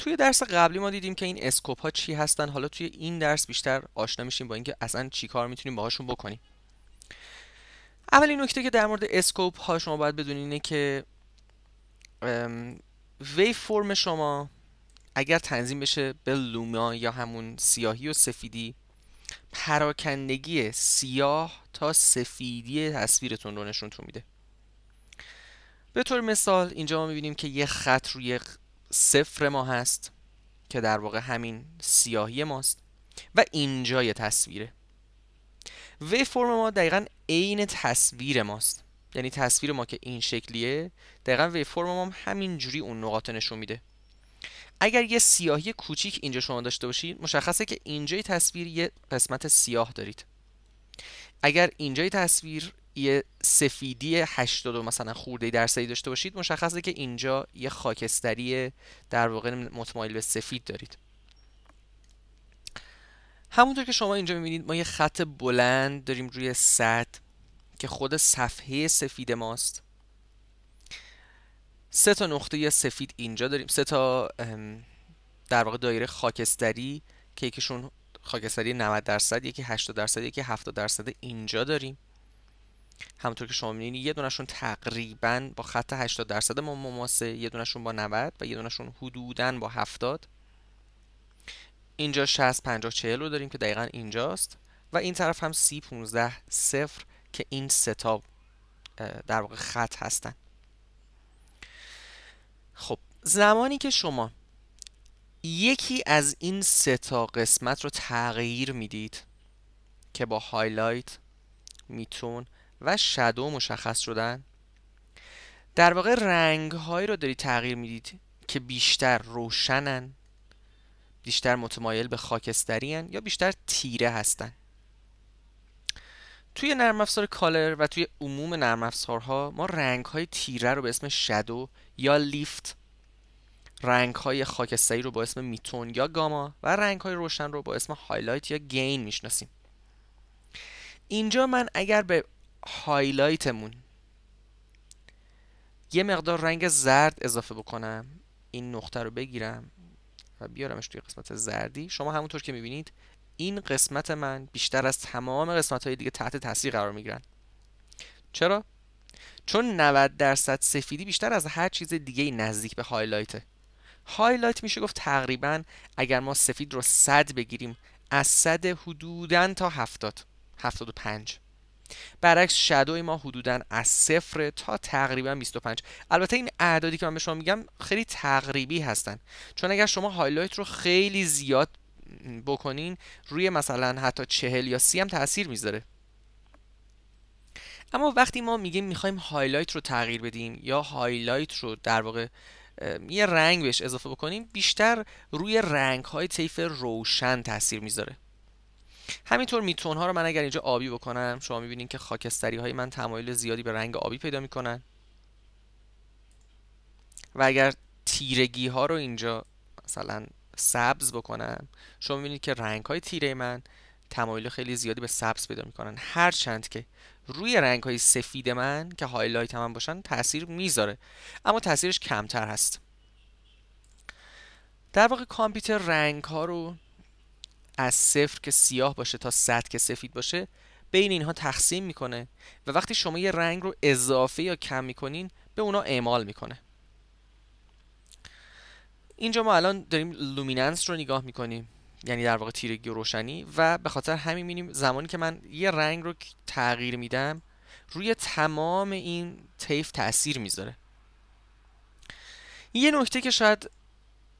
توی درس قبلی ما دیدیم که این اسکوپ ها چی هستن. حالا توی این درس بیشتر آشنا میشیم با اینکه اصلا چی کار می‌تونیم باهاشون بکنیم. اولین نکته که در مورد اسکوپ ها شما باید بدونید اینه که وی فرم شما اگر تنظیم بشه به لوما یا همون سیاهی و سفیدی پراکندگی سیاه تا سفیدی تصویرتون رو نشونتون میده. به طور مثال اینجا ما می‌بینیم که یه خط روی صفر ما هست که در واقع همین سیاهی ماست و اینجا یه تصویره. وی فرم ما دقیقا عین تصویر ماست. یعنی تصویر ما که این شکلیه دقیقا وی فرم ما همین جوری اون نقاط نشون میده. اگر یه سیاهی کوچیک اینجا شما داشته باشید مشخصه که اینجای تصویر یه قسمت سیاه دارید. اگر اینجای تصویر یه سفیدی 80 مثلا خورده درصدی داشته باشید مشخصه که اینجا یه خاکستری در واقع متمایل به سفید دارید. همونطور که شما اینجا می‌بینید ما یه خط بلند داریم روی سطح که خود صفحه سفید ماست. سه تا نقطه سفید اینجا داریم. سه تا در واقع دایره خاکستری که یکیشون خاکستری 90 درصد یکی 80 درصد یکی 70 درصد اینجا داریم. همونطور که شما می‌بینید یه دونشون تقریبا با خط 80 درصد ما مماسه یه دونشون با 90 و یه دونشون حدودا با 70 اینجا 60 50 40 رو داریم که دقیقا اینجاست. و این طرف هم 30 15 صفر که این ستا در واقع خط هستن. خب زمانی که شما یکی از این سه تا قسمت رو تغییر می‌دید که با highlight midtone و shadow مشخص شدن. در واقع رنگ هایی رو دارید تغییر می‌دید که بیشتر روشنن بیشتر متمایل به خاکستری یا بیشتر تیره هستن. توی نرم افزار Color و توی عموم نرم افزارها ما رنگ های تیره رو به اسم shadow یا lift رنگ های خاکستری رو با اسم midtone یا gamma و رنگ های روشن رو با اسم highlight یا gain می‌شناسیم. اینجا من اگر به highlight مون. یه مقدار رنگ زرد اضافه بکنم این نقطه رو بگیرم و بیارمش توی قسمت زردی. شما همونطور که می‌بینید این قسمت من بیشتر از تمام قسمت های دیگه تحت تاثیر قرار می‌گیرن. چرا؟ چون 90 درصد سفیدی بیشتر از هر چیز دیگه نزدیک به highlight ه. highlight میشه گفت تقریبا اگر ما سفید رو 100 بگیریم از 100 حدودا تا 70 75 برعکس shadow ی ما حدودا از صفر تا تقریبا 25 البته این اعدادی که من به شما میگم خیلی تقریبی هستن. چون اگر شما highlight رو خیلی زیاد بکنین روی مثلا حتی چهل یا سی هم تاثیر می‌ذاره. اما وقتی ما میگیم می‌خوایم highlight رو تغییر بدیم یا highlight رو در واقع یه رنگ بهش اضافه بکنیم بیشتر روی رنگ های طیف روشن تاثیر می‌ذاره. همینطور midtone ها رو من اگر اینجا آبی بکنم شما می‌بینید که خاکستری های من تمایل زیادی به رنگ آبی پیدا می‌کنن. و اگر تیرگی ها رو اینجا مثلا سبز بکنم شما می‌بینید که رنگ های تیره من تمایل خیلی زیادی به سبز پیدا می‌کنن. هرچند که روی رنگ های سفید من که highlight هم, باشن تاثیر می‌ذاره. اما تاثیرش کمتر هست. در واقع کامپیوتر رنگ ها رو از صفر که سیاه باشه تا صد که سفید باشه بین اینها تقسیم می‌کنه و وقتی شما یه رنگ رو اضافه یا کم می‌کنین به اونا اعمال می‌کنه. اینجا ما الان داریم luminance رو نگاه می‌کنیم یعنی در واقع تیرگی و روشنی و به خاطر همین می‌بینیم زمانی که من یه رنگ رو تغییر میدم روی تمام این طیف تاثیر می‌ذاره. یه نکته که شاید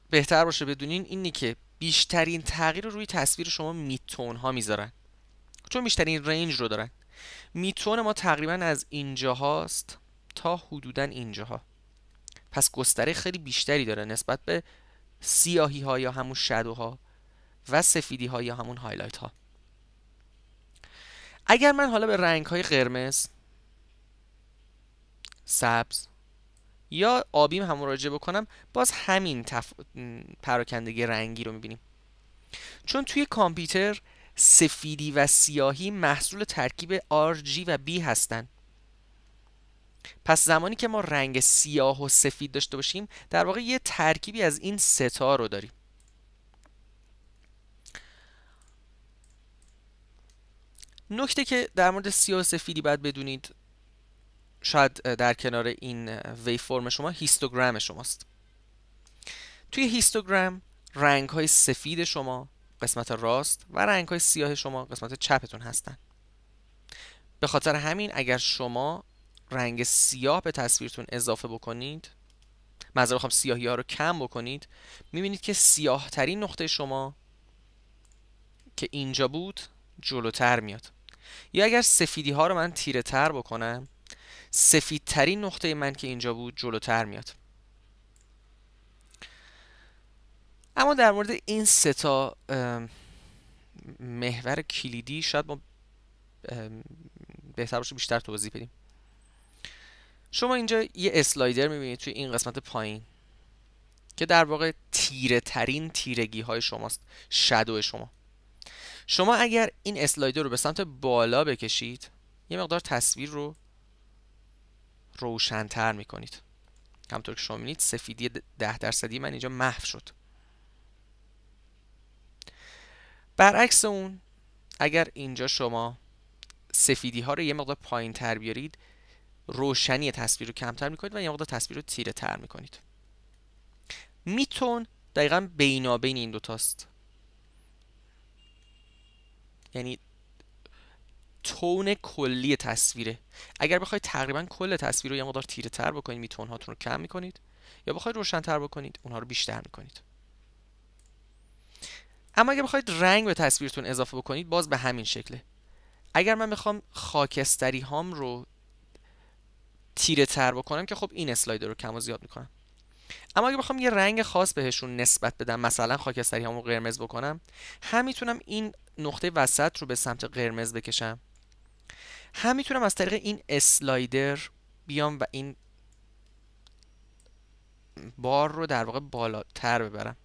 بهتر باشه بدونین اینه که بیشترین تغییر رو روی تصویر شما midtone ها می‌ذارن. چون بیشترین range رو دارن. midtone ما تقریبا از اینجا هاست تا حدودا اینجاها. پس گستره خیلی بیشتری داره نسبت به سیاهی ها یا همون shadow ها و سفیدی ها یا همون highlight ها اگر من حالا به رنگ های قرمز سبز یا آبیم هم مراجعه بکنم باز همین تف... پراکندگی رنگی رو می‌بینیم. چون توی کامپیوتر سفیدی و سیاهی محصول ترکیب RG و B هستن. پس زمانی که ما رنگ سیاه و سفید داشته باشیم در واقع یه ترکیبی از این ستا رو داریم. نکته که در مورد سیاه و سفیدی باید بدونید شاید در کنار این وی فرم شما هیستوگرام شماست. توی هیستوگرام رنگ های سفید شما قسمت راست و رنگ های سیاه شما قسمت چپتون هستن. به خاطر همین اگر شما رنگ سیاه به تصویرتون اضافه بکنید منظور بخوام سیاهی ها رو کم بکنید می‌بینید که سیاه ترین نقطه شما که اینجا بود جلوتر میاد. یا اگر سفیدی ها رو من تیره تر بکنم سفیدترین نقطه من که اینجا بود جلوتر میاد. اما در مورد این ستا محور کلیدی شاید ما بهتر باشه بیشتر توضیح بدیم. شما اینجا یه اسلایدر می‌بینید توی این قسمت پایین که در واقع تیره ترین تیرگی های شماست شدو شما. شما اگر این اسلایدر رو به سمت بالا بکشید یه مقدار تصویر رو روشنتر می‌کنید. همطور که شما می‌بینید سفیدی ده درصدی من اینجا محو شد. برعکس اون اگر اینجا شما سفیدی ها رو یه مقدار پایین تر بیارید روشنی تصویر رو کمتر می‌کنید و یه مقدار تصویر رو تیره تر می‌کنید. میتون دقیقا بینابین این دوتاست یعنی تون کلی تصویره. اگر بخواید تقریبا کل تصویر رو یه مقدار تیره تر بکنید میتون هاتون رو کم می‌کنید. یا بخواید روشن تر بکنید اونها رو بیشتر می‌کنید. اما اگر بخواید رنگ به تصویرتون اضافه بکنید باز به همین شکله. اگر من بخوام خاکستری هام رو تیره تر بکنم که خب این اسلایدر رو کم و زیاد می‌کنم. اما اگه بخوام یه رنگ خاص بهشون نسبت بدم مثلا خاکستری رو قرمز بکنم هم می‌تونم این نقطه وسط رو به سمت قرمز بکشم. هم می‌تونم از طریق این اسلایدر بیام و این بار رو در واقع بالاتر ببرم.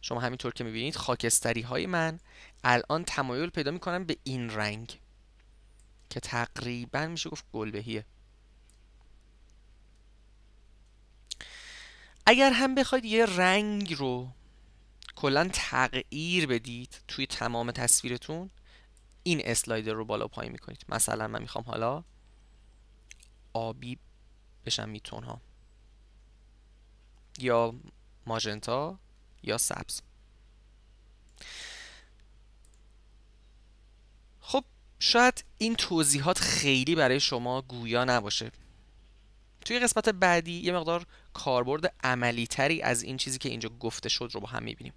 شما همینطور که می‌بینید خاکستری های من الان تمایل پیدا می‌کنم به این رنگ که تقریبا میشه گفت گلبهیه اگر هم بخواید یه رنگ رو کلا تغییر بدید توی تمام تصویرتون این اسلایدر رو بالا پایین می‌کنید. مثلا من می‌خوام حالا آبی بشم میتون ها یا ماژنتا یا سبز. خب شاید این توضیحات خیلی برای شما گویا نباشه. توی قسمت بعدی یه مقدار کاربرد عملی تری از این چیزی که اینجا گفته شد رو با هم می‌بینیم.